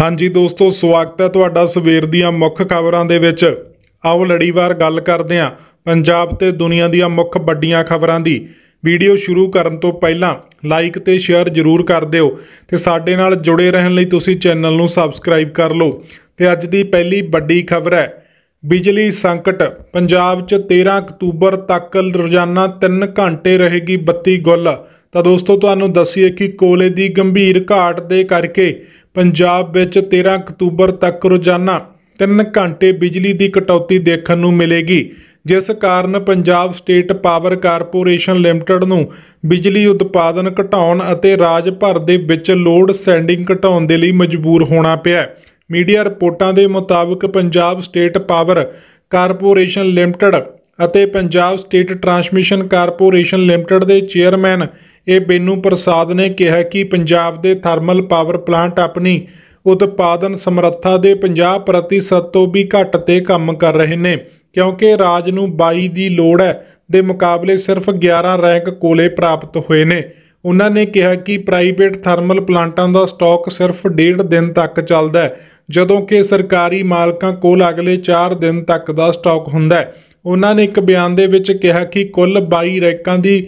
ਹਾਂਜੀ ਦੋਸਤੋ, ਸਵਾਗਤ ਹੈ ਤੁਹਾਡਾ ਸਵੇਰ ਦੀਆਂ ਮੁੱਖ ਖਬਰਾਂ ਦੇ ਵਿੱਚ। ਆਓ ਲੜੀਵਾਰ ਗੱਲ ਕਰਦੇ ਹਾਂ। ਪੰਜਾਬ ਤੇ ਦੁਨੀਆ ਦੀਆਂ ਮੁੱਖ ਵੱਡੀਆਂ ਖਬਰਾਂ ਦੀ। ਵੀਡੀਓ ਸ਼ੁਰੂ ਕਰਨ ਤੋਂ ਪਹਿਲਾਂ ਲਾਈਕ ਤੇ ਸ਼ੇਅਰ ਜ਼ਰੂਰ ਕਰ ਦਿਓ ਤੇ ਸਾਡੇ ਨਾਲ ਜੁੜੇ ਰਹਿਣ ਲਈ ਤੁਸੀਂ ਚੈਨਲ ਨੂੰ ਸਬਸਕ੍ਰਾਈਬ ਕਰ ਲਓ। ਤੇ ਅੱਜ ਦੀ ਪਹਿਲੀ ਵੱਡੀ ਖਬਰ ਹੈ, ਬਿਜਲੀ ਸੰਕਟ। ਪੰਜਾਬ 'ਚ 13 ਅਕਤੂਬਰ ਤੱਕ ਰੋਜ਼ਾਨਾ 3 ਘੰਟੇ ਰਹੇਗੀ ਬੱਤੀ ਗੁੱਲ। ਤਾਂ ਦੋਸਤੋ, ਤੁਹਾਨੂੰ ਦੱਸੀਏ ਕਿ ਕੋਲੇ ਦੀ ਗੰਭੀਰ ਘਾਟ ਦੇ ਕਰਕੇ ਪੰਜਾਬ ਵਿੱਚ 13 ਅਕਤੂਬਰ ਤੱਕ ਰੋਜ਼ਾਨਾ 3 ਘੰਟੇ ਬਿਜਲੀ ਦੀ ਕਟੌਤੀ ਦੇਖਣ ਨੂੰ ਮਿਲੇਗੀ, ਜਿਸ ਕਾਰਨ Punjab state power corporation limited ਨੂੰ ਬਿਜਲੀ ਉਤਪਾਦਨ ਘਟਾਉਣ ਅਤੇ ਰਾਜ ਭਰ ਦੇ ਵਿੱਚ ਲੋਡ ਸੈਂਡਿੰਗ ਘਟਾਉਣ ਦੇ ਲਈ ਮਜਬੂਰ ਹੋਣਾ ਪਿਆ ਮੀਡੀਆ ਰਿਪੋਰਟਾਂ ਦੇ ਮੁਤਾਬਕ Punjab state power corporation limited ਅਤੇ Punjab state transmission corporation limited ਦੇ ਚੇਅਰਮੈਨ ਇਹ ਬੇਨੂ ਪ੍ਰਸਾਦ ਨੇ ਕਿਹਾ ਕਿ ਪੰਜਾਬ ਦੇ ਥਰਮਲ ਪਾਵਰ ਪਲਾਂਟ ਆਪਣੀ ਉਤਪਾਦਨ ਸਮਰੱਥਾ ਦੇ 50% ਤੋਂ ਵੀ ਘੱਟ ਤੇ ਕੰਮ ਕਰ ਰਹੇ ਨੇ, ਕਿਉਂਕਿ ਰਾਜ ਨੂੰ 22 ਦੀ ਲੋੜ ਹੈ। ਦੇ ਮੁਕਾਬਲੇ ਸਿਰਫ 11 ਰੈਂਕ ਕੋਲੇ ਪ੍ਰਾਪਤ ਹੋਏ ਨੇ। ਉਹਨਾਂ ਨੇ ਕਿਹਾ ਕਿ ਪ੍ਰਾਈਵੇਟ ਥਰਮਲ ਪਲਾਂਟਾਂ ਦਾ ਸਟਾਕ ਸਿਰਫ ਡੇਢ ਦਿਨ ਤੱਕ ਚੱਲਦਾ ਹੈ, ਜਦੋਂ ਕਿ ਸਰਕਾਰੀ ਮਾਲਕਾਂ ਕੋਲ ਅਗਲੇ 4 ਦਿਨ ਤੱਕ ਦਾ ਸਟਾਕ ਹੁੰਦਾ ਹੈ। ਉਹਨਾਂ ਨੇ ਇੱਕ ਬਿਆਨ ਦੇ ਵਿੱਚ ਕਿਹਾ ਕਿ ਕੁੱਲ 22 ਰੈਕਾਂ ਦੀ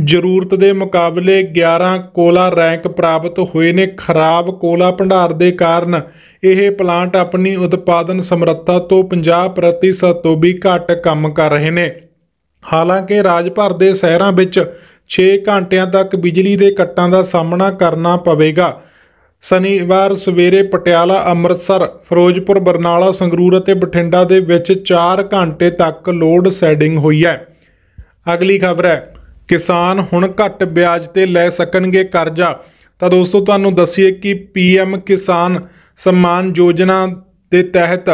ਜ਼ਰੂਰਤ ਦੇ ਮੁਕਾਬਲੇ 11 ਕੋਲਾ ਰੈਂਕ ਪ੍ਰਾਪਤ ਹੋਏ ਨੇ। ਖਰਾਬ ਕੋਲਾ ਭੰਡਾਰ ਦੇ ਕਾਰਨ ਇਹ ਪਲਾਂਟ ਆਪਣੀ ਉਤਪਾਦਨ ਸਮਰੱਥਾ ਤੋਂ 50% ਤੋਂ ਵੀ ਘੱਟ ਕੰਮ ਕਰ ਰਹੇ ਨੇ। ਹਾਲਾਂਕਿ ਰਾਜ ਭਰ ਦੇ ਸ਼ਹਿਰਾਂ ਵਿੱਚ 6 ਘੰਟਿਆਂ ਤੱਕ ਬਿਜਲੀ ਦੇ ਕੱਟਾਂ ਦਾ ਸਾਹਮਣਾ ਕਰਨਾ ਪਵੇਗਾ। ਸ਼ਨੀਵਾਰ ਸਵੇਰੇ ਪਟਿਆਲਾ, ਅੰਮ੍ਰਿਤਸਰ, ਫਿਰੋਜ਼ਪੁਰ, ਬਰਨਾਲਾ, ਸੰਗਰੂਰ ਅਤੇ ਬਠਿੰਡਾ ਦੇ ਵਿੱਚ 4 ਘੰਟੇ ਤੱਕ ਲੋਡ ਸ਼ੈਡਿੰਗ ਹੋਈ ਹੈ। ਅਗਲੀ ਖਬਰ ਹੈ ਕਿਸਾਨ ਹੁਣ ਘੱਟ ਵਿਆਜ ਤੇ ਲੈ ਸਕਣਗੇ ਕਰਜ਼ਾ। ਤਾਂ ਦੋਸਤੋ, ਤੁਹਾਨੂੰ ਦੱਸੀਏ ਕਿ ਪੀਐਮ ਕਿਸਾਨ ਸਨਮਾਨ ਯੋਜਨਾ ਦੇ ਤਹਿਤ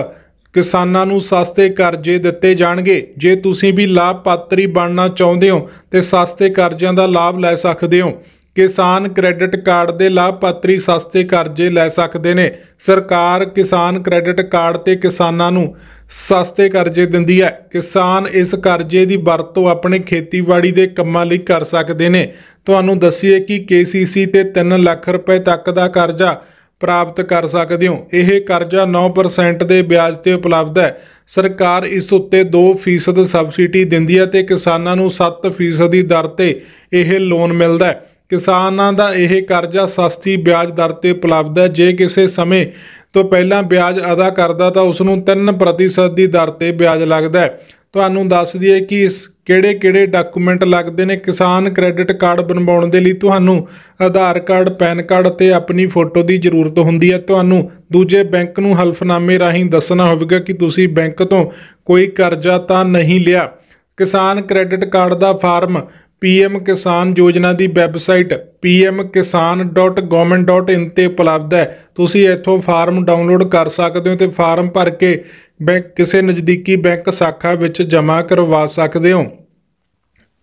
ਕਿਸਾਨਾਂ ਨੂੰ ਸਸਤੇ ਕਰਜ਼ੇ ਦਿੱਤੇ ਜਾਣਗੇ। ਜੇ ਤੁਸੀਂ ਵੀ ਲਾਭਪਾਤਰੀ ਬਣਨਾ ਚਾਹੁੰਦੇ ਹੋ, ਤੇ ਸਸਤੇ ਕਰਜ਼ਿਆਂ ਦਾ ਲਾਭ ਲੈ ਸਕਦੇ ਹੋ। ਕਿਸਾਨ ਕ੍ਰੈਡਿਟ ਕਾਰਡ ਦੇ ਲਾਭਪਾਤਰੀ ਸਸਤੇ ਕਰਜ਼ੇ ਲੈ ਸਕਦੇ ਨੇ। ਸਰਕਾਰ ਕਿਸਾਨ ਕ੍ਰੈਡਿਟ ਕਾਰਡ ਤੇ ਕਿਸਾਨਾਂ ਨੂੰ ਸਸਤੇ ਕਰਜ਼ੇ ਦਿੰਦੀ ਹੈ। ਕਿਸਾਨ ਇਸ ਕਰਜ਼ੇ ਦੀ ਵਰਤੋਂ ਆਪਣੇ ਖੇਤੀਬਾੜੀ ਦੇ ਕੰਮਾਂ ਲਈ ਕਰ ਸਕਦੇ ਨੇ। ਤੁਹਾਨੂੰ ਦੱਸੀਏ ਕਿ KCC ਤੇ 3 ਲੱਖ ਰੁਪਏ ਤੱਕ ਦਾ ਕਰਜ਼ਾ ਪ੍ਰਾਪਤ ਕਰ ਸਕਦੇ ਹੋ। ਇਹ ਕਰਜ਼ਾ 9% ਦੇ ਵਿਆਜ ਤੇ ਉਪਲਬਧ ਹੈ। ਸਰਕਾਰ ਇਸ ਉੱਤੇ 2% ਸਬਸਿਡੀ ਦਿੰਦੀ ਹੈ ਤੇ ਕਿਸਾਨਾਂ ਨੂੰ 7% ਦੀ ਦਰ ਤੇ ਇਹ ਲੋਨ ਮਿਲਦਾ ਹੈ। ਕਿਸਾਨਾਂ ਦਾ ਇਹ ਕਰਜ਼ਾ ਸਸਤੀ ਵਿਆਜ ਦਰ ਤੇ ਉਪਲਬਧ ਹੈ। ਜੇ ਕਿਸੇ ਸਮੇਂ ਤੋਂ ਪਹਿਲਾਂ ਵਿਆਜ ਅਦਾ ਕਰਦਾ ਤਾਂ ਉਸ ਨੂੰ 3% ਦੀ ਦਰ ਤੇ ਵਿਆਜ ਲੱਗਦਾ ਹੈ। ਤੁਹਾਨੂੰ ਦੱਸ ਦਈਏ ਕਿ ਇਸ ਕਿਹੜੇ-ਕਿਹੜੇ ਡਾਕੂਮੈਂਟ ਲੱਗਦੇ ਨੇ? ਕਿਸਾਨ ਕ੍ਰੈਡਿਟ ਕਾਰਡ ਬਣਵਾਉਣ ਦੇ ਲਈ ਤੁਹਾਨੂੰ ਆਧਾਰ ਕਾਰਡ, ਪੈਨ ਕਾਰਡ ਤੇ ਆਪਣੀ ਫੋਟੋ ਦੀ ਜ਼ਰੂਰਤ ਹੁੰਦੀ ਹੈ। ਤੁਹਾਨੂੰ ਦੂਜੇ ਬੈਂਕ ਨੂੰ ਹਲਫਨਾਮੇ ਰਾਹੀਂ ਦੱਸਣਾ ਹੋਵੇਗਾ ਕਿ ਤੁਸੀਂ ਬੈਂਕ ਤੋਂ ਕੋਈ ਕਰਜ਼ਾ ਤਾਂ ਨਹੀਂ ਲਿਆ। ਕਿਸਾਨ ਕ੍ਰੈਡਿਟ ਕਾਰਡ ਦਾ ਫਾਰਮ ਪੀਐਮ ਕਿਸਾਨ ਯੋਜਨਾ ਦੀ ਵੈਬਸਾਈਟ pmkisan.government.in ਤੇ ਉਪਲਬਧ ਹੈ। ਤੁਸੀਂ ਇੱਥੋਂ ਫਾਰਮ ਡਾਊਨਲੋਡ ਕਰ ਸਕਦੇ ਹੋ ਤੇ ਫਾਰਮ ਭਰ ਕੇ ਬੈਂਕ ਕਿਸੇ ਨਜ਼ਦੀਕੀ ਬੈਂਕ ਸ਼ਾਖਾ ਵਿੱਚ ਜਮ੍ਹਾਂ ਕਰਵਾ ਸਕਦੇ ਹੋ।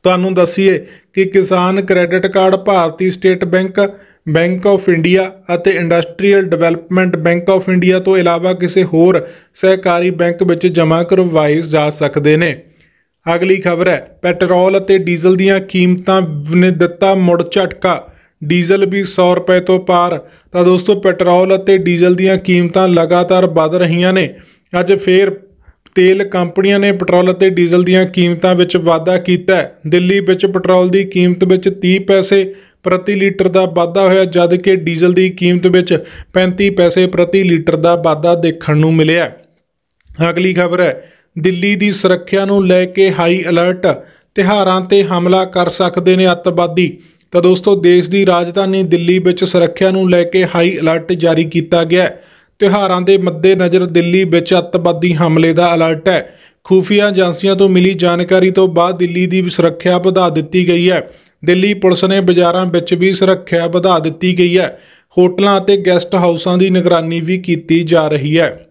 ਤੁਹਾਨੂੰ ਦੱਸੀਏ ਕਿ Kisan credit card Bharatiya state bank bank of India ਅਤੇ industrial development bank of India ਤੋਂ ਇਲਾਵਾ ਕਿਸੇ ਹੋਰ ਸਹਿਕਾਰੀ ਬੈਂਕ ਵਿੱਚ ਜਮ੍ਹਾਂ ਕਰਵਾਏ ਜਾ ਸਕਦੇ ਨੇ। ਅਗਲੀ ਖਬਰ ਹੈ, ਪੈਟਰੋਲ ਅਤੇ ਡੀਜ਼ਲ ਦੀਆਂ ਕੀਮਤਾਂ ਨੇ ਦਿੱਤਾ ਮੁੜ ਝਟਕਾ। ਡੀਜ਼ਲ ਵੀ 100 ਰੁਪਏ ਤੋਂ ਪਾਰ। ਤਾਂ ਦੋਸਤੋ, ਪੈਟਰੋਲ ਅਤੇ ਡੀਜ਼ਲ ਦੀਆਂ ਕੀਮਤਾਂ ਲਗਾਤਾਰ ਵੱਧ ਰਹੀਆਂ ਨੇ। ਅੱਜ ਫੇਰ ਤੇਲ ਕੰਪਨੀਆਂ ਨੇ ਪੈਟਰੋਲ ਅਤੇ ਡੀਜ਼ਲ ਦੀਆਂ ਕੀਮਤਾਂ ਵਿੱਚ ਵਾਧਾ ਕੀਤਾ ਹੈ। ਦਿੱਲੀ ਵਿੱਚ ਪੈਟਰੋਲ ਦੀ ਕੀਮਤ ਵਿੱਚ 30 ਪੈਸੇ ਪ੍ਰਤੀ ਲੀਟਰ ਦਾ ਵਾਧਾ ਹੋਇਆ ਜਦ ਕਿ ਡੀਜ਼ਲ ਦੀ ਕੀਮਤ ਵਿੱਚ 35 ਪੈਸੇ ਪ੍ਰਤੀ ਲੀਟਰ ਦਾ ਵਾਧਾ ਦੇਖਣ ਨੂੰ ਮਿਲਿਆ ਅਗਲੀ ਖਬਰ ਹੈ ਦਿੱਲੀ ਦੀ ਸੁਰੱਖਿਆ ਨੂੰ ਲੈ ਕੇ ਹਾਈ ਅਲਰਟ। ਤਿਹਾਰਾਂ ਤੇ ਹਮਲਾ ਕਰ ਸਕਦੇ ਨੇ ਅੱਤਵਾਦੀ। ਤਾਂ ਦੋਸਤੋ, ਦੇਸ਼ ਦੀ ਰਾਜਧਾਨੀ ਦਿੱਲੀ ਵਿੱਚ ਸੁਰੱਖਿਆ ਨੂੰ ਲੈ ਕੇ ਹਾਈ ਅਲਰਟ ਜਾਰੀ ਕੀਤਾ ਗਿਆ ਹੈ। ਤਿਉਹਾਰਾਂ ਦੇ ਮੱਦੇਨਜ਼ਰ ਦਿੱਲੀ ਵਿੱਚ ਅੱਤਵਾਦੀ ਹਮਲੇ ਦਾ ਅਲਰਟ ਹੈ। ਖੂਫੀਆ ਏਜੰਸੀਆਂ ਤੋਂ ਮਿਲੀ ਜਾਣਕਾਰੀ ਤੋਂ ਬਾਅਦ ਦਿੱਲੀ ਦੀ ਸੁਰੱਖਿਆ ਵਧਾ ਦਿੱਤੀ ਗਈ ਹੈ। ਦਿੱਲੀ ਪੁਲਿਸ ਨੇ ਬਾਜ਼ਾਰਾਂ ਵਿੱਚ ਵੀ ਸੁਰੱਖਿਆ ਵਧਾ ਦਿੱਤੀ ਗਈ ਹੈ। ਹੋਟਲਾਂ ਅਤੇ ਗੈਸਟ ਹਾਊਸਾਂ ਦੀ ਨਿਗਰਾਨੀ ਵੀ ਕੀਤੀ ਜਾ ਰਹੀ ਹੈ।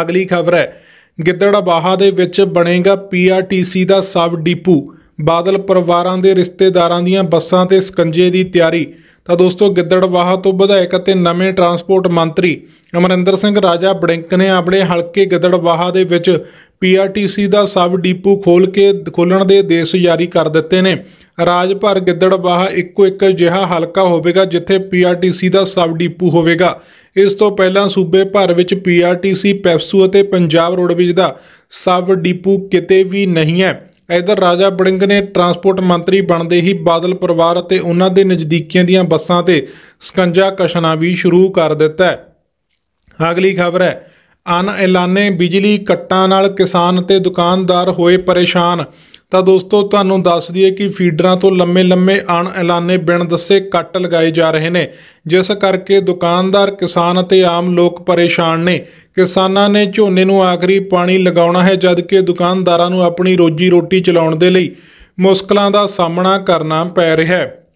ਅਗਲੀ ਖਬਰ ਹੈ ਗਿੱਦੜਬਾਹਾ ਦੇ ਵਿੱਚ ਬਣੇਗਾ ਪੀਆਰਟੀਸੀ ਦਾ ਸਬ ਡਿਪੂ। ਬਾਦਲ ਪਰਿਵਾਰਾਂ ਦੇ ਰਿਸ਼ਤੇਦਾਰਾਂ ਦੀਆਂ ਬੱਸਾਂ ਤੇ ਸਕੰਜੇ ਦੀ ਤਿਆਰੀ। ਤਾਂ ਦੋਸਤੋ, ਗਿੱਦੜਬਾਹਾ ਤੋਂ ਵਿਧਾਇਕ ਅਤੇ ਨਵੇਂ ਟਰਾਂਸਪੋਰਟ ਮੰਤਰੀ ਅਮਰਿੰਦਰ ਸਿੰਘ ਰਾਜਾ ਬੜਿੰਕ ਨੇ ਆਪਣੇ ਹਲਕੇ ਗਿੱਦੜਵਾਹਾ ਦੇ ਵਿੱਚ ਪੀਆਰਟੀਸੀ ਦਾ ਸਬ ਡੀਪੂ ਖੋਲ ਕੇ ਖੋਲਣ ਦੇ ਆਦੇਸ਼ ਜਾਰੀ ਕਰ ਦਿੱਤੇ ਨੇ। ਰਾਜ ਭਰ ਗਿੱਦੜਬਾਹਾ ਇੱਕੋ ਇੱਕ ਅਜਿਹਾ ਹਲਕਾ ਹੋਵੇਗਾ, ਜਿੱਥੇ ਪੀਆਰਟੀਸੀ ਦਾ ਸਬ ਡੀਪੂ ਹੋਵੇਗਾ। ਇਸ ਤੋਂ ਪਹਿਲਾਂ ਸੂਬੇ ਭਰ ਵਿੱਚ ਪੀਆਰਟੀਸੀ, ਪੈਪਸੂ ਅਤੇ ਪੰਜਾਬ ਰੋਡਵੇਜ਼ ਦਾ ਸਬ ਡੀਪੂ ਕਿਤੇ ਵੀ ਨਹੀਂ ਹੈ। ਇਧਰ ਰਾਜਾ ਬੜਿੰਗ ਨੇ ਟਰਾਂਸਪੋਰਟ ਮੰਤਰੀ ਬਣਦੇ ਹੀ ਬਾਦਲ ਪਰਿਵਾਰ ਅਤੇ ਉਹਨਾਂ ਦੇ ਨਜ਼ਦੀਕੀਆਂ ਦੀਆਂ ਬੱਸਾਂ ਤੇ ਸਕੰਜਾ ਕਸ਼ਣਾ ਵੀ ਸ਼ੁਰੂ ਕਰ ਦਿੱਤਾ ਹੈ। ਅਗਲੀ ਖਬਰ ਹੈ ਅਣਐਲਾਨੇ ਬਿਜਲੀ ਕੱਟਾਂ ਨਾਲ ਕਿਸਾਨ ਤੇ ਦੁਕਾਨਦਾਰ ਹੋਏ ਪਰੇਸ਼ਾਨ। ਤਾਂ ਦੋਸਤੋ, ਤੁਹਾਨੂੰ ਦੱਸ ਦਈਏ ਕਿ ਫੀਡਰਾਂ ਤੋਂ ਲੰਮੇ-ਲੰਮੇ ਅਣਐਲਾਨੇ ਬਿਨ ਦੱਸੇ ਕੱਟ ਲਗਾਏ ਜਾ ਰਹੇ ਨੇ। ਜਿਸ ਕਰਕੇ ਦੁਕਾਨਦਾਰ, ਕਿਸਾਨ ਅਤੇ ਆਮ ਲੋਕ ਪਰੇਸ਼ਾਨ ਨੇ। ਕਿਸਾਨਾਂ ਨੇ ਝੋਨੇ ਨੂੰ ਆਖਰੀ ਪਾਣੀ ਲਗਾਉਣਾ ਹੈ, ਜਦਕਿ ਦੁਕਾਨਦਾਰਾਂ ਨੂੰ ਆਪਣੀ ਰੋਜੀ ਰੋਟੀ ਚਲਾਉਣ ਦੇ ਲਈ ਮੁਸ਼ਕਲਾਂ ਦਾ ਸਾਹਮਣਾ ਕਰਨਾ ਪੈ ਰਿਹਾ ਹੈ।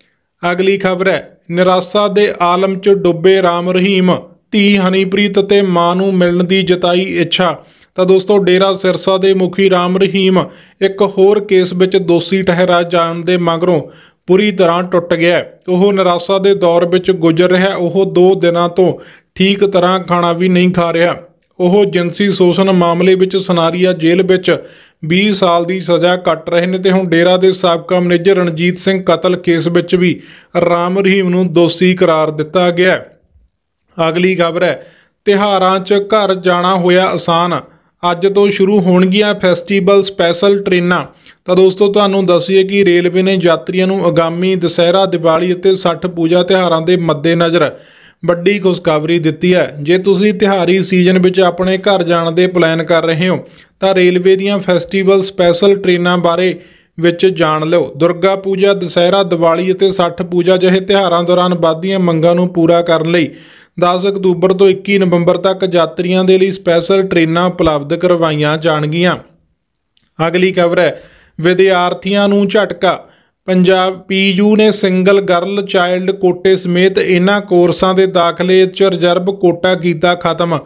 ਅਗਲੀ ਖਬਰ ਹੈ, ਨਿਰਾਸ਼ਾ ਦੇ ਆਲਮ 'ਚ ਡੁੱਬੇ ਰਾਮ ਰਹੀਮ ਧੀ ਹਨੀਪ੍ਰੀਤ ਅਤੇ ਮਾਂ ਨੂੰ ਮਿਲਣ ਦੀ ਜਤਾਈ ਇੱਛਾ। ਤਾਂ ਦੋਸਤੋ, ਡੇਰਾ ਸਿਰਸਾ ਦੇ ਮੁਖੀ ਰਾਮ ਰਹੀਮ ਇੱਕ ਹੋਰ ਕੇਸ ਵਿੱਚ ਦੋਸ਼ੀ ਠਹਿਰਾ ਜਾਣ ਦੇ ਮਗਰੋਂ ਪੂਰੀ ਤਰ੍ਹਾਂ ਟੁੱਟ ਗਿਆ ਉਹ ਨਿਰਾਸ਼ਾ ਦੇ ਦੌਰ ਵਿੱਚ ਗੁਜ਼ਰ ਰਿਹਾ ਉਹ 2 ਦਿਨਾਂ ਤੋਂ ਠੀਕ ਤਰ੍ਹਾਂ ਖਾਣਾ ਵੀ ਨਹੀਂ ਖਾ ਰਿਹਾ। ਉਹ ਜਿਨਸੀ ਸ਼ੋਸ਼ਣ ਮਾਮਲੇ ਵਿੱਚ ਸਨਾਰੀਆ ਜੇਲ੍ਹ ਵਿੱਚ 20 ਸਾਲ ਦੀ ਸਜ਼ਾ ਕੱਟ ਰਹੇ ਨੇ ਤੇ ਹੁਣ ਡੇਰਾ ਦੇ ਸਾਬਕਾ ਮੈਨੇਜਰ ਰਣਜੀਤ ਸਿੰਘ ਕਤਲ ਕੇਸ ਵਿੱਚ ਵੀ ਰਾਮ ਰਹੀਮ ਨੂੰ ਦੋਸ਼ੀ ਕਰਾਰ ਦਿੱਤਾ ਗਿਆ ਅਗਲੀ ਖਬਰ ਹੈ। ਤਿਹਾਰਾਂ 'ਚ ਘਰ ਜਾਣਾ ਹੋਇਆ ਆਸਾਨ। ਅੱਜ ਤੋਂ ਸ਼ੁਰੂ ਹੋਣਗੀਆਂ ਫੈਸਟੀਵਲ ਸਪੈਸ਼ਲ ਟ੍ਰੇਨਾਂ। ਤਾਂ ਦੋਸਤੋ, ਤੁਹਾਨੂੰ ਦੱਸੀਏ ਕਿ ਰੇਲਵੇ ਨੇ ਯਾਤਰੀਆਂ ਨੂੰ ਆਗਾਮੀ ਦੁਸਹਿਰਾ, ਦੀਵਾਲੀ ਅਤੇ ਛਠ ਪੂਜਾ ਤਿਹਾਰਾਂ ਦੇ ਮੱਦੇਨਜ਼ਰ ਵੱਡੀ ਖੁਸ਼ਖਬਰੀ ਦਿੱਤੀ ਹੈ। ਜੇ ਤੁਸੀਂ ਤਿਹਾਰੀ ਸੀਜ਼ਨ ਵਿੱਚ ਆਪਣੇ ਘਰ ਜਾਣ ਦੇ ਪਲਾਨ ਕਰ ਰਹੇ ਹੋ, ਤਾਂ ਰੇਲਵੇ ਦੀਆਂ ਫੈਸਟੀਵਲ ਸਪੈਸ਼ਲ ਟ੍ਰੇਨਾਂ ਬਾਰੇ ਵਿੱਚ ਜਾਣ ਲਿਓ। ਦੁਰਗਾ ਪੂਜਾ, ਦੁਸਹਿਰਾ, ਦੀਵਾਲੀ ਅਤੇ ਛਠ ਪੂਜਾ ਜਿਹੇ ਤਿਹਾਰਾਂ ਦੌਰਾਨ ਵੱਧਦੀਆਂ ਮੰਗਾਂ ਨੂੰ ਪੂਰਾ ਕਰਨ ਲਈ 10 ਅਕਤੂਬਰ ਤੋਂ 21 ਨਵੰਬਰ ਤੱਕ ਯਾਤਰੀਆਂ ਦੇ ਲਈ ਸਪੈਸ਼ਲ ਟ੍ਰੇਨਾਂ ਉਪਲਬਧ ਕਰਵਾਈਆਂ ਜਾਣਗੀਆਂ। ਅਗਲੀ ਖਬਰ ਹੈ, ਵਿਦਿਆਰਥੀਆਂ ਨੂੰ ਝਟਕਾ। ਪੰਜਾਬ ਪੀਯੂ ਨੇ ਸਿੰਗਲ ਗਰਲ ਚਾਈਲਡ ਕੋਟੇ ਸਮੇਤ ਇਹਨਾਂ ਕੋਰਸਾਂ ਦੇ ਦਾਖਲੇ 'ਚ ਰਿਜ਼ਰਵ ਕੋਟਾ ਕੀਤਾ ਖਤਮ।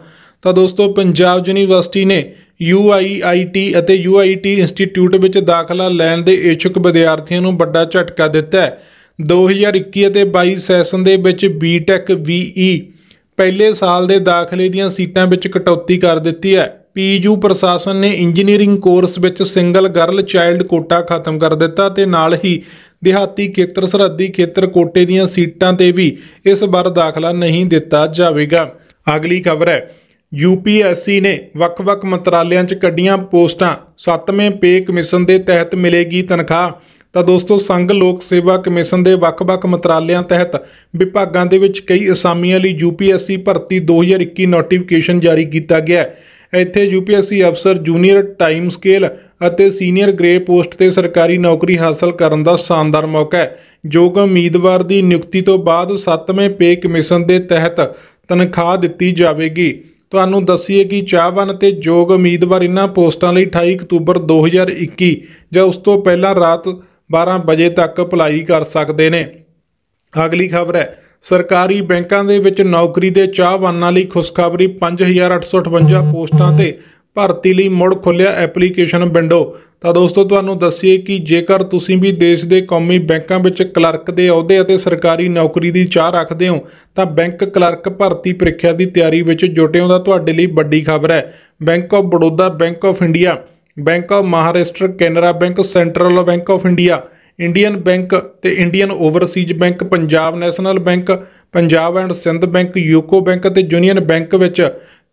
ਤਾਂ ਦੋਸਤੋ, ਪੰਜਾਬ ਯੂਨੀਵਰਸਿਟੀ ਨੇ UIIT ਅਤੇ UIT ਇੰਸਟੀਚਿਊਟ ਵਿੱਚ ਦਾਖਲਾ ਲੈਣ ਦੇ ਇੱਛੁਕ ਵਿਦਿਆਰਥੀਆਂ ਨੂੰ ਵੱਡਾ ਝਟਕਾ ਦਿੱਤਾ ਹੈ। 2021 ਅਤੇ 22 ਸੈਸ਼ਨ ਦੇ ਵਿੱਚ ਬੀਟੈਕ VE ਪਹਿਲੇ ਸਾਲ ਦੇ ਦਾਖਲੇ ਦੀਆਂ ਸੀਟਾਂ ਵਿੱਚ ਕਟੌਤੀ ਕਰ ਦਿੱਤੀ ਹੈ। ਪੀਯੂ ਪ੍ਰਸ਼ਾਸਨ ਨੇ ਇੰਜੀਨੀਅਰਿੰਗ ਕੋਰਸ ਵਿੱਚ ਸਿੰਗਲ ਗਰਲ ਚਾਈਲਡ ਕੋਟਾ ਖਤਮ ਕਰ ਦਿੱਤਾ ਤੇ ਨਾਲ ਹੀ ਦਿਹਾਤੀ ਖੇਤਰ ਸਰਹੱਦੀ ਖੇਤਰ ਕੋਟੇ ਦੀਆਂ ਸੀਟਾਂ ਤੇ ਵੀ ਇਸ ਵਾਰ ਦਾਖਲਾ ਨਹੀਂ ਦਿੱਤਾ ਜਾਵੇਗਾ। ਅਗਲੀ ਖਬਰ ਹੈ ਯੂਪੀਐਸਸੀ ਨੇ ਵੱਖ-ਵੱਖ ਮੰਤਰਾਲਿਆਂ 'ਚ ਕੱਢੀਆਂ ਪੋਸਟਾਂ। 7ਵੇਂ ਪੇ ਕਮਿਸ਼ਨ ਦੇ ਤਹਿਤ ਮਿਲੇਗੀ ਤਨਖਾਹ। ਤਾਂ ਦੋਸਤੋ, ਸੰਘ ਲੋਕ ਸੇਵਾ ਕਮਿਸ਼ਨ ਦੇ ਵੱਖ-ਵੱਖ ਮੰਤਰਾਲਿਆਂ ਤਹਿਤ ਵਿਭਾਗਾਂ ਦੇ ਵਿੱਚ ਕਈ ਅਸਾਮੀਆਂ ਲਈ ਯੂਪੀਐਸਸੀ ਭਰਤੀ 2021 ਨੋਟੀਫਿਕੇਸ਼ਨ ਜਾਰੀ ਕੀਤਾ ਗਿਆ ਹੈ। ਇੱਥੇ ਯੂਪੀਐਸਸੀ ਅਫਸਰ ਜੂਨੀਅਰ ਟਾਈਮ ਸਕੇਲ ਅਤੇ ਸੀਨੀਅਰ ਗ੍ਰੇ ਪੋਸਟ ਤੇ ਸਰਕਾਰੀ ਨੌਕਰੀ ਹਾਸਲ ਕਰਨ ਦਾ ਸ਼ਾਨਦਾਰ ਮੌਕਾ ਹੈ ਯੋਗ ਉਮੀਦਵਾਰ ਦੀ ਨਿਯੁਕਤੀ ਤੋਂ ਬਾਅਦ 7ਵੇਂ ਪੇ ਕਮਿਸ਼ਨ ਦੇ ਤਹਿਤ ਤਨਖਾਹ ਦਿੱਤੀ ਜਾਵੇਗੀ। ਤੁਹਾਨੂੰ ਦੱਸੀਏ ਕਿ ਚਾਹਵਾਨ ਤੇ ਯੋਗ ਉਮੀਦਵਾਰ ਇਹਨਾਂ ਪੋਸਟਾਂ ਲਈ 28 ਅਕਤੂਬਰ 2021 ਜਾਂ ਉਸ ਤੋਂ ਪਹਿਲਾਂ ਰਾਤ 12 ਵਜੇ ਤੱਕ ਅਪਲਾਈ ਕਰ ਸਕਦੇ ਨੇ। ਅਗਲੀ ਖਬਰ ਹੈ, ਸਰਕਾਰੀ ਬੈਂਕਾਂ ਦੇ ਵਿੱਚ ਨੌਕਰੀ ਦੇ ਚਾਹਵਾਨਾਂ ਲਈ ਖੁਸ਼ਖਬਰੀ 5858 ਪੋਸਟਾਂ ਤੇ ਭਰਤੀ ਲਈ ਮੁੜ ਖੁੱਲਿਆ ਐਪਲੀਕੇਸ਼ਨ ਵਿੰਡੋ। ਤਾਂ ਦੋਸਤੋ, ਤੁਹਾਨੂੰ ਦੱਸੀਏ ਕਿ ਜੇਕਰ ਤੁਸੀਂ ਵੀ ਦੇਸ਼ ਦੇ ਕੌਮੀ ਬੈਂਕਾਂ ਵਿੱਚ ਕਲਰਕ ਦੇ ਅਹੁਦੇ ਅਤੇ ਸਰਕਾਰੀ ਨੌਕਰੀ ਦੀ ਚਾਹ ਰੱਖਦੇ ਹੋ, ਤਾਂ ਬੈਂਕ ਕਲਰਕ ਭਰਤੀ ਪ੍ਰੀਖਿਆ ਦੀ ਤਿਆਰੀ ਵਿੱਚ ਜੁਟੇ ਹੋ ਤਾਂ ਤੁਹਾਡੇ ਲਈ ਵੱਡੀ ਖਬਰ ਹੈ। Bank of Baroda, bank of India bank of Maharashtra, Canara bank, central bank of India, Indian bank ਤੇ Indian overseas bank, Punjab national bank, Punjab and Sindh bank, UCO bank ਤੇ ਯੂਨੀਅਨ ਬੈਂਕ ਵਿੱਚ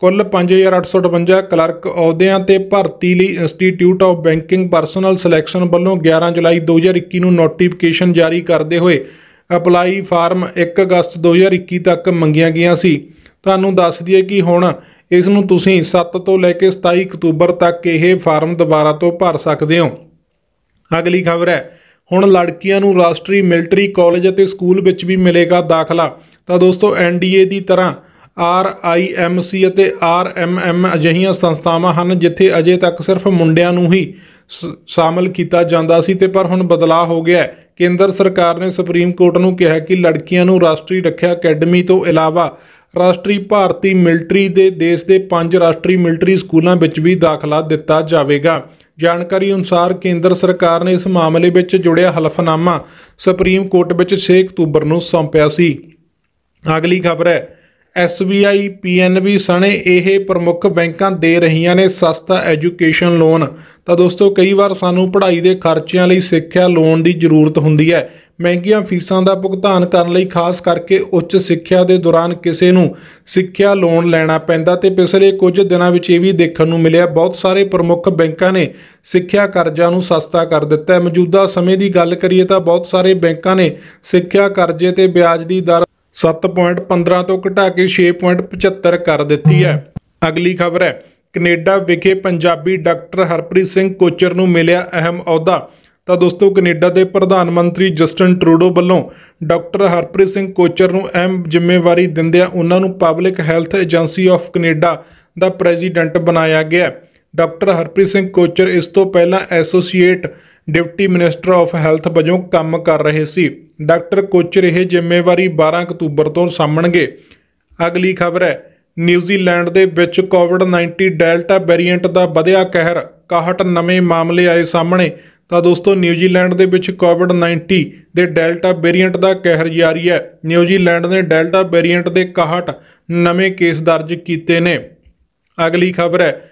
ਕੁੱਲ 5858 clerk ਅਹੁਦਿਆਂ ਤੇ ਭਰਤੀ ਲਈ institute of banking personnel selection ਵੱਲੋਂ 11 ਜੁਲਾਈ 2021 ਨੂੰ ਨੋਟੀਫਿਕੇਸ਼ਨ ਜਾਰੀ ਕਰਦੇ ਹੋਏ ਅਪਲਾਈ ਫਾਰਮ 1 ਅਗਸਤ 2021 ਤੱਕ ਮੰਗੀਆਂ ਗਈਆਂ ਸੀ। ਤੁਹਾਨੂੰ ਦੱਸ ਦਈਏ ਕਿ ਹੁਣ ਇਸ ਨੂੰ ਤੁਸੀਂ 7 ਤੋਂ ਲੈ ਕੇ 27 ਅਕਤੂਬਰ ਤੱਕ ਇਹ ਫਾਰਮ ਦੁਬਾਰਾ ਤੋਂ ਭਰ ਸਕਦੇ ਹੋ। ਅਗਲੀ ਖਬਰ ਹੈ, ਹੁਣ ਲੜਕੀਆਂ ਨੂੰ ਰਾਸ਼ਟਰੀ ਮਿਲਟਰੀ ਕਾਲਜ ਅਤੇ ਸਕੂਲ ਵਿੱਚ ਵੀ ਮਿਲੇਗਾ ਦਾਖਲਾ। ਤਾਂ ਦੋਸਤੋ ਐਨਡੀਏ ਦੀ ਤਰ੍ਹਾਂ ਆਰਆਈਐਮਸੀ ਅਤੇ ਆਰਐਮਐਮ ਅਜਿਹੀਆਂ ਸੰਸਥਾਵਾਂ ਹਨ ਜਿੱਥੇ ਅਜੇ ਤੱਕ ਸਿਰਫ ਮੁੰਡਿਆਂ ਨੂੰ ਹੀ ਸ- ਸ਼ਾਮਲ ਕੀਤਾ ਜਾਂਦਾ ਸੀ ਤੇ ਪਰ ਹੁਣ ਬਦਲਾਅ ਹੋ ਗਿਆ ਹੈ। ਕੇਂਦਰ ਸਰਕਾਰ ਨੇ ਸੁਪਰੀਮ ਕੋਰਟ ਨੂੰ ਕਿਹਾ ਕਿ ਲੜਕੀਆਂ ਨੂੰ ਰਾਸ਼ਟਰੀ ਰੱਖਿਆ ਅਕੈਡਮੀ ਤੋਂ ਇਲਾਵਾ ਰਾਸ਼ਟਰੀ ਭਾਰਤੀ ਮਿਲਟਰੀ ਦੇ ਦੇਸ਼ ਦੇ ਪੰਜ ਰਾਸ਼ਟਰੀ ਮਿਲਟਰੀ ਸਕੂਲਾਂ ਵਿੱਚ ਵੀ ਦਾਖਲਾ ਦਿੱਤਾ ਜਾਵੇਗਾ। ਜਾਣਕਾਰੀ ਅਨੁਸਾਰ ਕੇਂਦਰ ਸਰਕਾਰ ਨੇ ਇਸ ਮਾਮਲੇ ਵਿੱਚ ਜੁੜਿਆ ਹਲਫਨਾਮਾ ਸੁਪਰੀਮ ਕੋਰਟ ਵਿੱਚ 6 ਅਕਤੂਬਰ ਨੂੰ ਸੌਂਪਿਆ ਸੀ। ਅਗਲੀ ਖਬਰ ਹੈ SBI PNB ਸਣੇ ਇਹ ਪ੍ਰਮੁੱਖ ਬੈਂਕਾਂ ਦੇ ਰਹੀਆਂ ਨੇ ਸਸਤਾ ਐਜੂਕੇਸ਼ਨ ਲੋਨ। ਤਾਂ ਦੋਸਤੋ, ਕਈ ਵਾਰ ਸਾਨੂੰ ਪੜ੍ਹਾਈ ਦੇ ਖਰਚਿਆਂ ਲਈ ਸਿੱਖਿਆ ਲੋਨ ਦੀ ਜ਼ਰੂਰਤ ਹੁੰਦੀ ਹੈ। ਮਹਿੰਗੀਆਂ ਫੀਸਾਂ ਦਾ ਭੁਗਤਾਨ ਕਰਨ ਲਈ ਖਾਸ ਕਰਕੇ ਉੱਚ ਸਿੱਖਿਆ ਦੇ ਦੌਰਾਨ ਕਿਸੇ ਨੂੰ ਸਿੱਖਿਆ ਲੋਨ ਲੈਣਾ ਪੈਂਦਾ ਤੇ ਪਿਛਲੇ ਕੁਝ ਦਿਨਾਂ ਵਿੱਚ ਇਹ ਵੀ ਦੇਖਣ ਨੂੰ ਮਿਲਿਆ, ਬਹੁਤ ਸਾਰੇ ਪ੍ਰਮੁੱਖ ਬੈਂਕਾਂ ਨੇ ਸਿੱਖਿਆ ਕਰਜ਼ਾ ਨੂੰ ਸਸਤਾ ਕਰ ਦਿੱਤਾ ਹੈ। ਮੌਜੂਦਾ ਸਮੇਂ ਦੀ ਗੱਲ ਕਰੀਏ ਤਾਂ ਬਹੁਤ ਸਾਰੇ ਬੈਂਕਾਂ ਨੇ ਸਿੱਖਿਆ ਕਰਜ਼ੇ ਤੇ ਵਿਆਜ ਦੀ ਦਰ 7.15 ਤੋਂ ਘਟਾ ਕੇ 6.75 ਕਰ ਦਿੱਤੀ ਹੈ। ਅਗਲੀ ਖਬਰ ਹੈ, ਕੈਨੇਡਾ ਵਿਖੇ ਪੰਜਾਬੀ ਡਾਕਟਰ ਹਰਪ੍ਰੀਤ ਸਿੰਘ ਕੋਚਰ ਨੂੰ ਮਿਲਿਆ ਅਹਿਮ ਅਹੁਦਾ। ਤਾਂ ਦੋਸਤੋ ਕੈਨੇਡਾ ਦੇ ਪ੍ਰਧਾਨ ਮੰਤਰੀ ਜਸਟਨ ਟਰੂਡੋ ਵੱਲੋਂ ਡਾਕਟਰ ਹਰਪ੍ਰੀਤ ਸਿੰਘ ਕੋਚਰ ਨੂੰ ਅਹਿਮ ਜ਼ਿੰਮੇਵਾਰੀ ਦਿੰਦਿਆਂ ਉਹਨਾਂ ਨੂੰ public health agency of Canada the president ਬਣਾਇਆ ਗਿਆ। ਡਾਕਟਰ ਹਰਪ੍ਰੀਤ ਸਿੰਘ ਕੋਚਰ ਇਸ ਤੋਂ ਪਹਿਲਾਂ associate deputy minister of health ਵਜੋਂ ਕੰਮ ਕਰ ਰਹੇ ਸੀ। ਡਾਕਟਰ ਕੋਚਰ ਇਹ ਜ਼ਿੰਮੇਵਾਰੀ 12 ਅਕਤੂਬਰ ਤੋਂ ਸਾਂਭਣਗੇ। ਅਗਲੀ ਖਬਰ ਹੈ, ਨਿਊਜ਼ੀਲੈਂਡ ਦੇ ਵਿੱਚ ਕੋਵਿਡ-19 ਡੈਲਟਾ ਵੇਰੀਐਂਟ ਦਾ ਵਧਿਆ ਕਹਿਰ 61 ਨਵੇਂ ਮਾਮਲੇ ਆਏ ਸਾਹਮਣੇ ਤਾਂ ਦੋਸਤੋ, ਨਿਊਜ਼ੀਲੈਂਡ ਦੇ ਵਿੱਚ ਕੋਵਿਡ-19 ਦੇ ਡੈਲਟਾ ਵੇਰੀਐਂਟ ਦਾ ਕਹਿਰ ਜਾਰੀ ਹੈ। ਨਿਊਜ਼ੀਲੈਂਡ ਨੇ ਡੈਲਟਾ ਵੇਰੀਐਂਟ ਦੇ 61 ਨਵੇਂ ਕੇਸ ਦਰਜ ਕੀਤੇ ਨੇ। ਅਗਲੀ ਖਬਰ ਹੈ,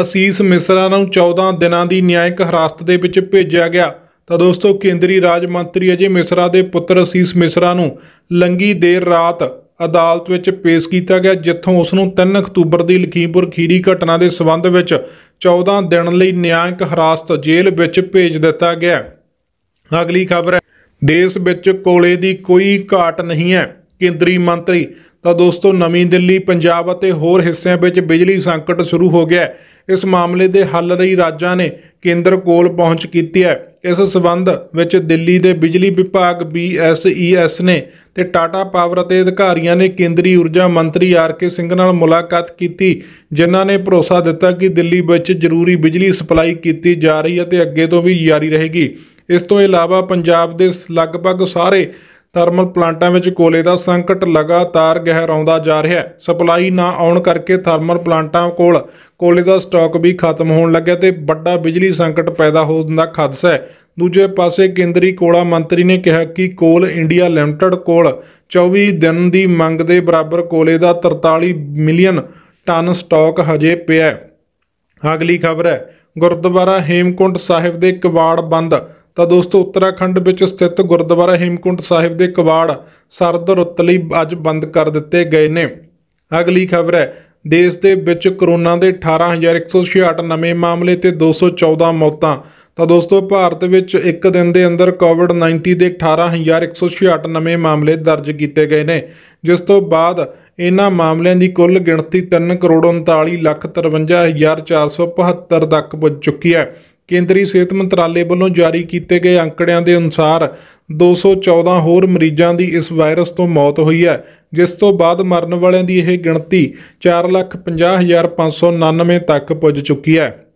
ਅਸੀਸ ਮਿਸਰਾ ਨੂੰ 14 ਦਿਨਾਂ ਦੀ ਨਿਆਇਕ ਹਿਰਾਸਤ ਦੇ ਵਿੱਚ ਭੇਜਿਆ ਗਿਆ। ਤਾਂ ਦੋਸਤੋ, ਕੇਂਦਰੀ ਰਾਜ ਮੰਤਰੀ ਅਜੇ ਮਿਸਰਾ ਦੇ ਪੁੱਤਰ ਅਸੀਸ ਮਿਸਰਾ ਨੂੰ ਲੰਗੀ ਦੇਰ ਰਾਤ ਅਦਾਲਤ ਵਿੱਚ ਪੇਸ਼ ਕੀਤਾ ਗਿਆ, ਜਿੱਥੋਂ ਉਸ ਨੂੰ 3 ਅਕਤੂਬਰ ਦੀ ਲਖੀਮਪੁਰ ਖੀਰੀ ਘਟਨਾ ਦੇ ਸਬੰਧ ਵਿੱਚ 14 ਦਿਨ ਲਈ ਨਿਆਂਇਕ ਹਿਰਾਸਤ ਜੇਲ੍ਹ ਵਿੱਚ ਭੇਜ ਦਿੱਤਾ ਗਿਆ। ਅਗਲੀ ਖਬਰ ਹੈ, ਦੇਸ਼ ਵਿੱਚ ਕੋਲੇ ਦੀ ਕੋਈ ਘਾਟ ਨਹੀਂ ਹੈ, ਕੇਂਦਰੀ ਮੰਤਰੀ ਤਾਂ ਦੋਸਤੋ, ਨਵੀਂ ਦਿੱਲੀ, ਪੰਜਾਬ ਅਤੇ ਹੋਰ ਹਿੱਸਿਆਂ ਵਿੱਚ ਬਿਜਲੀ ਸੰਕਟ ਸ਼ੁਰੂ ਹੋ ਗਿਆ ਇਸ ਮਾਮਲੇ ਦੇ ਹੱਲ ਲਈ ਰਾਜਾਂ ਨੇ ਕੇਂਦਰ ਕੋਲ ਪਹੁੰਚ ਕੀਤੀ ਹੈ। ਇਸ ਸਬੰਧ ਵਿੱਚ ਦਿੱਲੀ ਦੇ ਬਿਜਲੀ ਵਿਭਾਗ BSES ਨੇ ਤੇ ਟਾਟਾ ਪਾਵਰ ਅਤੇ ਅਧਿਕਾਰੀਆਂ ਨੇ ਕੇਂਦਰੀ ਊਰਜਾ ਮੰਤਰੀ ਆਰ ਕੇ ਸਿੰਘ ਨਾਲ ਮੁਲਾਕਾਤ ਕੀਤੀ, ਜਿਨ੍ਹਾਂ ਨੇ ਭਰੋਸਾ ਦਿੱਤਾ ਕਿ ਦਿੱਲੀ ਵਿੱਚ ਜ਼ਰੂਰੀ ਬਿਜਲੀ ਸਪਲਾਈ ਕੀਤੀ ਜਾ ਰਹੀ ਹੈ ਤੇ ਅੱਗੇ ਤੋਂ ਵੀ ਜਾਰੀ ਰਹੇਗੀ। ਇਸ ਤੋਂ ਇਲਾਵਾ ਪੰਜਾਬ ਦੇ ਲਗਭਗ ਸਾਰੇ ਥਰਮਲ ਪਲਾਂਟਾਂ ਵਿੱਚ ਕੋਲੇ ਦਾ ਸੰਕਟ ਲਗਾਤਾਰ ਗਹਿਰਾਉਂਦਾ ਜਾ ਰਿਹਾ ਹੈ। ਸਪਲਾਈ ਨਾ ਆਉਣ ਕਰਕੇ ਥਰਮਲ ਪਲਾਂਟਾਂ ਕੋਲ ਕੋਲੇ ਦਾ ਸਟਾਕ ਵੀ ਖਤਮ ਹੋਣ ਲੱਗਿਆ ਤੇ ਵੱਡਾ ਬਿਜਲੀ ਸੰਕਟ ਪੈਦਾ ਹੋਣ ਦਾ ਖਦਸ਼ਾ ਹੈ। ਦੂਜੇ ਪਾਸੇ ਕੇਂਦਰੀ ਕੋਲਾ ਮੰਤਰੀ ਨੇ ਕਿਹਾ ਕਿ ਕੋਲ ਇੰਡੀਆ ਲਿਮਟਿਡ ਕੋਲ 24 ਦਿਨ ਦੀ ਮੰਗ ਦੇ ਬਰਾਬਰ ਕੋਲੇ ਦਾ 43 ਮਿਲੀਅਨ ਟਨ ਸਟਾਕ ਹਜੇ ਪਿਆ ਹੈ। ਅਗਲੀ ਖਬਰ ਹੈ, ਗੁਰਦੁਆਰਾ ਹੇਮਕੁੰਟ ਸਾਹਿਬ ਦੇ ਕਵਾੜ ਬੰਦ ਤਾਂ ਦੋਸਤੋ ਉੱਤਰਾਖੰਡ ਵਿੱਚ ਸਥਿਤ ਗੁਰਦੁਆਰਾ ਹੇਮਕੁੰਟ ਸਾਹਿਬ ਦੇ ਕਵਾੜ ਸਰਦ ਰੁੱਤ ਲਈ ਅੱਜ ਬੰਦ ਕਰ ਦਿੱਤੇ ਗਏ ਨੇ। ਅਗਲੀ ਖਬਰ ਹੈ, ਦੇਸ਼ ਦੇ ਵਿੱਚ ਕਰੋਨਾ ਦੇ 18166 ਨਵੇਂ ਮਾਮਲੇ ਤੇ 214 ਮੌਤਾਂ। ਤਾਂ ਦੋਸਤੋ ਭਾਰਤ ਵਿੱਚ ਇੱਕ ਦਿਨ ਦੇ ਅੰਦਰ ਕੋਵਿਡ-19 ਦੇ 18166 ਨਵੇਂ ਮਾਮਲੇ ਦਰਜ ਕੀਤੇ ਗਏ ਨੇ, ਜਿਸ ਤੋਂ ਬਾਅਦ ਇਹਨਾਂ ਮਾਮਲਿਆਂ ਦੀ ਕੁੱਲ ਗਿਣਤੀ 3 ਕਰੋੜ 39 ਲੱਖ 53475 ਤੱਕ ਪੁੱਜ ਚੁੱਕੀ ਹੈ। ਕੇਂਦਰੀ ਸਿਹਤ ਮੰਤਰਾਲੇ ਵੱਲੋਂ ਜਾਰੀ ਕੀਤੇ ਗਏ ਅੰਕੜਿਆਂ ਦੇ ਅਨੁਸਾਰ 214 ਹੋਰ ਮਰੀਜ਼ਾਂ ਦੀ ਇਸ ਵਾਇਰਸ ਤੋਂ ਮੌਤ ਹੋਈ ਹੈ, ਜਿਸ ਤੋਂ ਬਾਅਦ ਮਰਨ ਵਾਲਿਆਂ ਦੀ ਇਹ ਗਿਣਤੀ 450599 ਤੱਕ ਪੁੱਜ ਚੁੱਕੀ ਹੈ।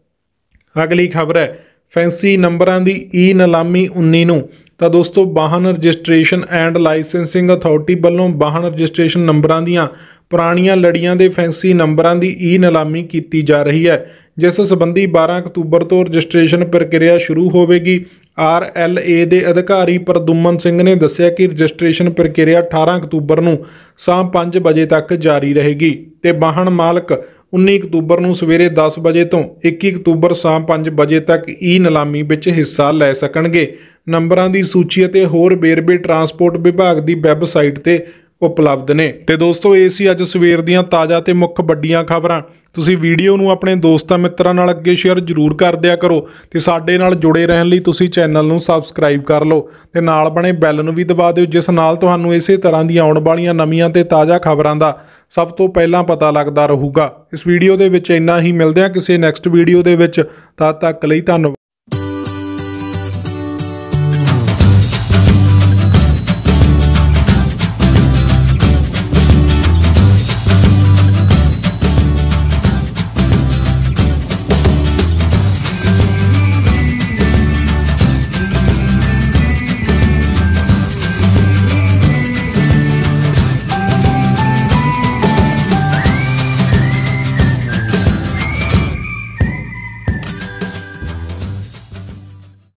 ਅਗਲੀ ਖਬਰ ਹੈ, ਫੈਂਸੀ ਨੰਬਰਾਂ ਦੀ ਈ ਨਿਲਾਮੀ 19 ਨੂੰ ਤਾਂ ਦੋਸਤੋ ਵਾਹਨ ਰਜਿਸਟ੍ਰੇਸ਼ਨ ਐਂਡ ਲਾਇਸੈਂਸਿੰਗ ਅਥਾਰਟੀ ਵੱਲੋਂ ਵਾਹਨ ਰਜਿਸਟ੍ਰੇਸ਼ਨ ਨੰਬਰਾਂ ਦੀਆਂ ਪੁਰਾਣੀਆਂ ਲੜੀਆਂ ਦੇ ਫੈਂਸੀ ਨੰਬਰਾਂ ਦੀ ਈ ਨਿਲਾਮੀ ਕੀਤੀ ਜਾ ਰਹੀ ਹੈ ਜਿਸ ਸੰਬੰਧੀ 12 ਅਕਤੂਬਰ ਤੋਂ ਰਜਿਸਟ੍ਰੇਸ਼ਨ ਪ੍ਰਕਿਰਿਆ ਸ਼ੁਰੂ ਹੋਵੇਗੀ। ਆਰ ਐਲ ਏ ਦੇ ਅਧਿਕਾਰੀ ਪ੍ਰਦੁਮਨ ਸਿੰਘ ਨੇ ਦੱਸਿਆ ਕਿ ਰਜਿਸਟ੍ਰੇਸ਼ਨ ਪ੍ਰਕਿਰਿਆ 18 ਅਕਤੂਬਰ ਨੂੰ ਸ਼ਾਮ 5 ਵਜੇ ਤੱਕ ਜਾਰੀ ਰਹੇਗੀ ਤੇ ਵਾਹਨ ਮਾਲਕ 19 ਅਕਤੂਬਰ ਨੂੰ ਸਵੇਰੇ 10 ਵਜੇ ਤੋਂ 21 ਅਕਤੂਬਰ ਸ਼ਾਮ 5 ਵਜੇ ਤੱਕ ਈ ਨਿਲਾਮੀ ਵਿੱਚ ਹਿੱਸਾ ਲੈ ਸਕਣਗੇ। ਨੰਬਰਾਂ ਦੀ ਸੂਚੀ ਅਤੇ ਹੋਰ ਵੇਰਵੇ ਟਰਾਂਸਪੋਰਟ ਵਿਭਾਗ ਦੀ ਵੈਬਸਾਈਟ ਤੇ ਉਪਲਬਧ ਨੇ। ਤੇ ਦੋਸਤੋ, ਇਹ ਸੀ ਅੱਜ ਸਵੇਰ ਦੀਆਂ ਤਾਜ਼ਾ ਤੇ ਮੁੱਖ ਵੱਡੀਆਂ ਖਬਰਾਂ। ਤੁਸੀਂ ਵੀਡੀਓ ਨੂੰ ਆਪਣੇ ਦੋਸਤਾਂ ਮਿੱਤਰਾਂ ਨਾਲ ਅੱਗੇ ਸ਼ੇਅਰ ਜ਼ਰੂਰ ਕਰ ਦਿਆ ਕਰੋ ਤੇ ਸਾਡੇ ਨਾਲ ਜੁੜੇ ਰਹਿਣ ਲਈ ਤੁਸੀਂ ਚੈਨਲ ਨੂੰ ਸਬਸਕ੍ਰਾਈਬ ਕਰ ਲਓ ਤੇ ਨਾਲ ਬਣੇ ਬੈਲ ਨੂੰ ਵੀ ਦਬਾ ਦਿਓ, ਜਿਸ ਨਾਲ ਤੁਹਾਨੂੰ ਇਸੇ ਤਰ੍ਹਾਂ ਦੀਆਂ ਆਉਣ ਵਾਲੀਆਂ ਨਵੀਆਂ ਤੇ ਤਾਜ਼ਾ ਖਬਰਾਂ ਦਾ ਸਭ ਤੋਂ ਪਹਿਲਾਂ ਪਤਾ ਲੱਗਦਾ ਰਹੂਗਾ। ਇਸ ਵੀਡੀਓ ਦੇ ਵਿੱਚ ਇੰਨਾ ਹੀ। ਮਿਲਦੇ ਹਾਂ ਕਿਸੇ ਨੈਕਸਟ ਵੀਡੀਓ ਦੇ ਵਿੱਚ। ਤਦ ਤੱਕ ਲਈ ਧੰਨਵਾਦ।